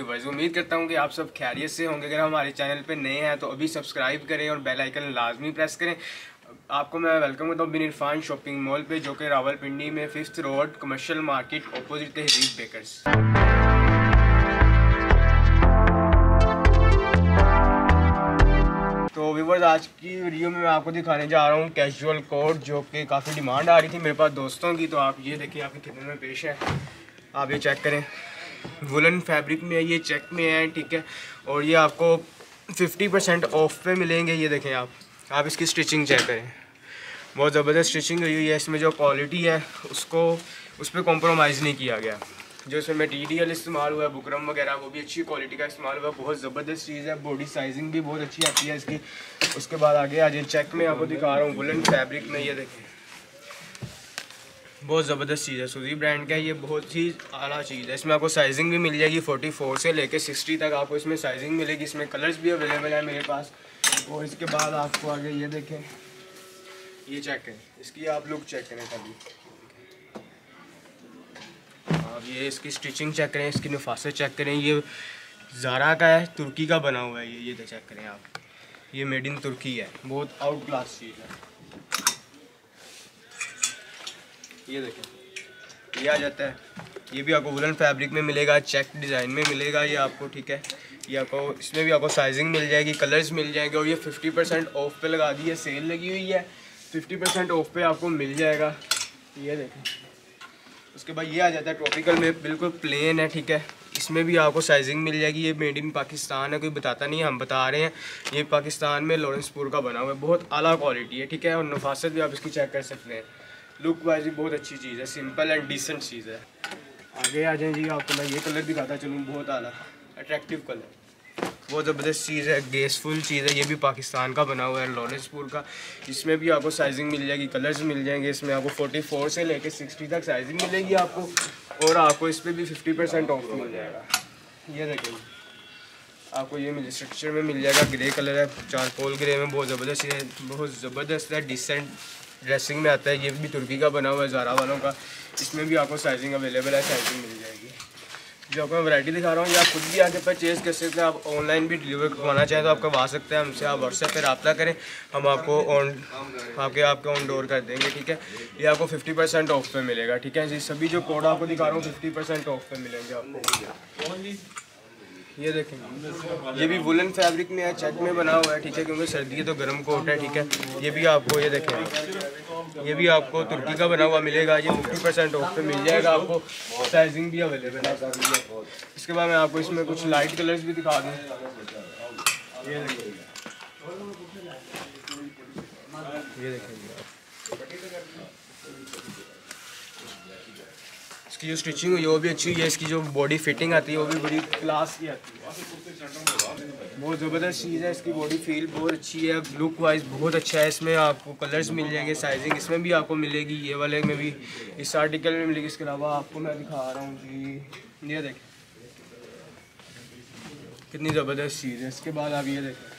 उम्मीद करता हूँ कि आप सब खैरियत से होंगे। अगर हमारे चैनल पे नए हैं तो अभी सब्सक्राइब करें और बेल आइकन लाजमी प्रेस करें। आपको मैं वेलकम करता हूँ बिन इरफान शॉपिंग मॉल पे, जो कि रावलपिंडी में fifth road, commercial market opposite Tehzeeb bakers तो व्यूवर्स आज की वीडियो में मैं आपको दिखाने जा रहा हूँ कैजुअल कोट जो कि काफ़ी डिमांड आ रही थी मेरे पास दोस्तों की। तो आप ये देखिए, आपके कितने में पेश है। आप ये चेक करें। वुलन फैब्रिक में है, ये चेक में है, ठीक है। और ये आपको 50 परसेंट ऑफ़ पे मिलेंगे, ये देखें आप। आप इसकी स्टिचिंग चेक करें। बहुत ज़बरदस्त स्टिचिंग हुई हुई है, इसमें जो क्वालिटी है, उसको, उस पर कॉम्प्रोमाइज़ नहीं किया गया। जो इसमें मटीरियल इस्तेमाल हुआ है, बुकरम वगैरह, वो भी अच्छी क्वालिटी का इस्तेमाल हुआ है। बहुत ज़बरदस्त चीज़ है बॉडी साइजिंग भी बहुत अच्छी आती है इसकी। उसके बाद आगे, आज चेक में आपको दिखा रहा हूँ, वुलन फैब्रिक में, ये देखें। बहुत ज़बरदस्त चीज़ है सुधी ब्रांड का ये बहुत ही आला चीज़ है। इसमें आपको साइजिंग भी मिल जाएगी 44 से लेके 60 तक आपको इसमें साइजिंग मिलेगी। इसमें कलर्स भी अवेलेबल है मेरे पास। और इसके बाद आपको आगे ये देखें। ये चेक करें इसकी आप लुक चेक करें कभी अब ये इसकी स्टिचिंग चेक करें, इसकी नफासत चेक करें। ये ज़ारा का है तुर्की का बना हुआ है ये। ये चेक करें आप। ये मेड इन तुर्की है। बहुत आउट क्लास चीज़ है। ये देखें। ये आ जाता है। ये भी आपको वुलन फैब्रिक में मिलेगा चेक डिज़ाइन में मिलेगा ये आपको, ठीक है? ये आपको, इसमें भी आपको साइजिंग मिल जाएगी कलर्स मिल जाएँगे और ये 50 परसेंट ऑफ़ पे लगा दी है सेल लगी हुई है। 50 परसेंट ऑफ़ पे आपको मिल जाएगा। ये देखें। उसके बाद ये आ जाता है ट्रॉपिकल में, बिल्कुल प्लेन है, ठीक है? इसमें भी आपको साइजिंग मिल जाएगी। ये मेड इन पाकिस्तान है, कोई बताता नहीं हम बता रहे हैं। ये पाकिस्तान में लॉरेंसपुर का बना हुआ है, बहुत अला क्वालिटी है, ठीक है? और नफासत भी आप इसकी चेक कर सकते हैं। लुक वाइज बहुत अच्छी चीज़ है। सिंपल एंड डिसेंट चीज़ है। आगे आ जाए जी आपको मैं ये कलर दिखाता चलूँ, बहुत आला। अट्रैक्टिव कलर बहुत ज़बरदस्त चीज़ है गेसफुल चीज़ है। ये भी पाकिस्तान का बना हुआ है लॉरेंसपुर का। इसमें भी आपको साइजिंग मिल जाएगी कलर्स मिल जाएँगे। इसमें आपको 44 से लेके 60 तक साइजिंग मिलेगी आपको। और आपको इस पर भी 50 परसेंट ऑफ़ मिल जाएगा। ये देखें आपको ये मिल स्ट्रक्चर में मिल जाएगा। ग्रे कलर है चारकोल ग्रे में बहुत ज़बरदस्त है। बहुत ज़बरदस्त है डिसेंट ड्रेसिंग में आता है, ये भी तुर्की का बना हुआ है, ज़ारा वालों का। इसमें भी आपको साइजिंग अवेलेबल है साइजिंग मिल जाएगी। जो आपको वैरायटी दिखा रहा हूँ, या खुद भी आके परचेज़ कर सकते हैं। आप ऑनलाइन भी डिलीवर करवाना चाहें तो आप करवा सकते हैं, हमसे आप व्हाट्सएप पर रबा करें। हम आपको ऑन आपके आपके ऑन डोर कर देंगे, ठीक है? ये आपको 50 परसेंट ऑफ़ पे मिलेगा, ठीक है? जी, सभी जो कोड आपको दिखा रहा हूँ 50 परसेंट ऑफ़ पे मिलेंगे आपको। ये देखें। ये भी वुलन फैब्रिक में है चेक में बना हुआ है, ठीक है, क्योंकि सर्दी है तो गर्म कोट है, ठीक है। ये भी आपको, ये देखें। ये भी आपको तुर्की का बना हुआ मिलेगा, ये फिफ्टी परसेंट ऑफ़ पे मिल जाएगा आपको। साइजिंग भी अवेलेबल है। इसके बाद मैं आपको इसमें कुछ लाइट कलर्स भी दिखा दूँ। ये देखेंगे इसकी जो स्टिचिंग हुई है, वो भी अच्छी हुई है। इसकी जो बॉडी फिटिंग आती है, वो भी बड़ी क्लास की आती है। बहुत ज़बरदस्त चीज़ है इसकी बॉडी फील बहुत अच्छी है। लुक वाइज बहुत अच्छा है। इसमें आपको कलर्स मिल जाएँगे साइजिंग इसमें भी आपको मिलेगी। ये वाले में भी, इस आर्टिकल में मिलेगी। इसके अलावा आपको मैं दिखा रहा हूँ जी। ये देखें। कितनी ज़बरदस्त चीज़ है। इसके बाद आप ये देखें।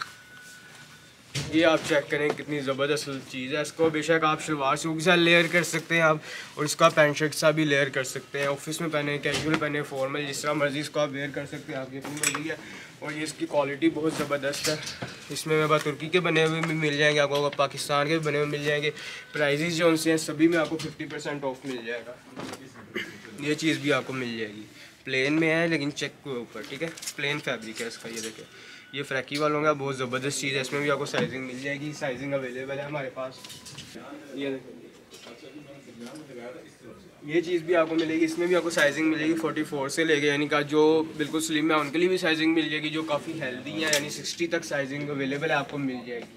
ये आप चेक करें कितनी ज़बरदस्त चीज़ है। इसको बेशक आप शलवार सूट के साथ लेयर कर सकते हैं आप और इसका पैंट शर्ट सा भी लेयर कर सकते हैं। ऑफ़िस में पहने कैजुअल पहने फॉर्मल जिस तरह मर्ज़ी इसको आप वेयर कर सकते हैं। आपकी अपनी मर्ज़ी है। और ये इसकी क्वालिटी बहुत ज़बरदस्त है। इसमें मेरे पास तुर्की के बने हुए भी मिल जाएँगे, आपको पाकिस्तान के भी बने हुए मिल जाएँगे। प्राइजेज जो उनसे हैं, सभी में आपको फिफ्टी परसेंट ऑफ़ मिल जाएगा। ये चीज़ भी आपको मिल जाएगी। प्लेन में है, लेकिन चेक के ऊपर, ठीक है? प्लेन फैब्रिक है इसका, ये देखें। ये फ्रैकी वालों का बहुत ज़बरदस्त चीज़ है, इसमें भी आपको साइजिंग मिल जाएगी साइजिंग अवेलेबल है हमारे पास। ये ये चीज़ भी आपको मिलेगी, इसमें भी आपको साइजिंग मिलेगी 44 से लेके, यानी का जो बिल्कुल स्लिम है, उनके लिए भी साइजिंग मिल जाएगी, जो काफ़ी हेल्दी है, यानी 60 तक साइजिंग अवेलेबल है, आपको मिल जाएगी।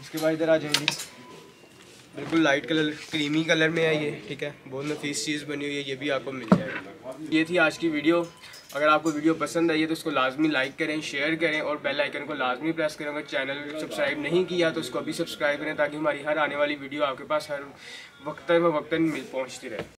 इसके बाद इधर आ जाएगी। बिल्कुल लाइट कलर क्रीमी कलर में है ये, ठीक है? बहुत नफीस चीज़ बनी हुई है, ये भी आपको मिल जाएगी। ये थी आज की वीडियो अगर आपको वीडियो पसंद आई है तो उसको लाजमी लाइक करें, शेयर करें और बेल आइकन को लाजमी प्रेस करें। अगर चैनल सब्सक्राइब नहीं किया तो उसको अभी सब्सक्राइब करें ताकि हमारी हर आने वाली वीडियो आपके पास हर वक्ता वक्ता पहुँचती रहे।